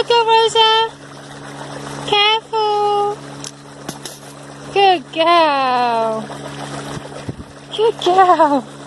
Good girl, Rosa. Careful. Good girl. Good girl.